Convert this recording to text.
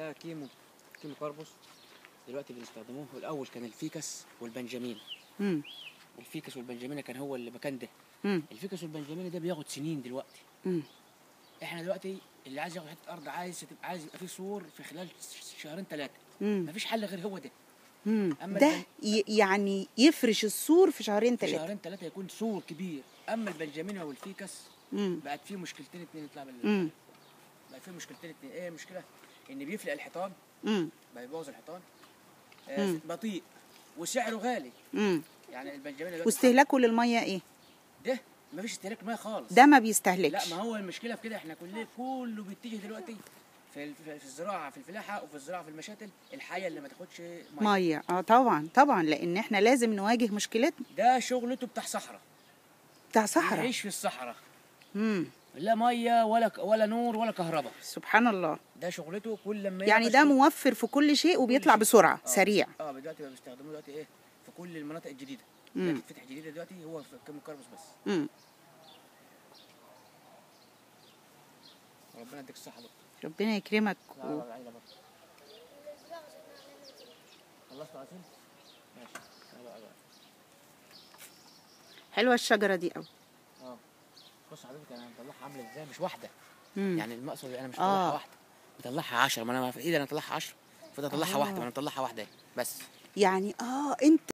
ده كونو كونوكاربوس. دلوقتي بنستخدموه. الأول كان الفيكس والبنجامين. امم الفيكس والبنجامين كان هو اللي مكان ده. امم الفيكس والبنجامين ده بياخد سنين دلوقتي. امم إحنا دلوقتي اللي عايز ياخد حتة أرض عايز تبقى عايز يبقى فيه سور في خلال شهرين ثلاثة امم مفيش حل غير هو ده. امم أما ده البن- يعني يفرش السور في شهرين في ثلاثة شهرين ثلاثة يكون سور كبير. أما البنجامين والفيكس امم بقت فيه مشكلتين اتنين يطلع بقى فيه مشكلتين اتنين. إيه المشكلة؟ إن بيفلق الحيطان. امم بقى يبوظ الحيطان. آه. بطيء. وسعره غالي. امم يعني البنجامين واستهلاكه للمية إيه؟ ده مفيش استهلاك مية خالص. ده ما لا بيستهلكش ما هو المشكلة في كده. إحنا كله كله بيتجه دلوقتي في في الزراعة في الفلاحة وفي الزراعة في المشاتل الحيه اللي ما تاخدش مية. مية. آه طبعا طبعا. لأن إحنا لازم نواجه مشكلتنا. ده شغلته بتاع صحراء. بتاع صحراء. يعيش في الصحراء. امم لا مية ولا ك- ولا نور ولا كهرباء. سبحان الله. ده شغلته كل لما يعني ده موفر في كل شيء وبيطلع شيء. بسرعة آه. سريع. آه دلوقتي بقى بيستخدموه دلوقتي إيه؟ في كل المناطق الجديدة. اللي بتفتح جديده دلوقتي هو في كم كربس بس. امم ربنا يديك الصحة دكتور ربنا يكرمك و... خلصت عسل ماشي. حلوة الشجرة دي قوي بص حضرتك أنا مطلعها عاملة إزاي؟ مش واحدة. امم يعني المقصد أنا مش آه. مطلعها واحدة. مطلعها 10 ما أنا في ايدي أنا مطلعها 10 المفروض اطلعها آه. واحدة. ما أنا مطلعها واحدة اهي. بس. يعني آه أنت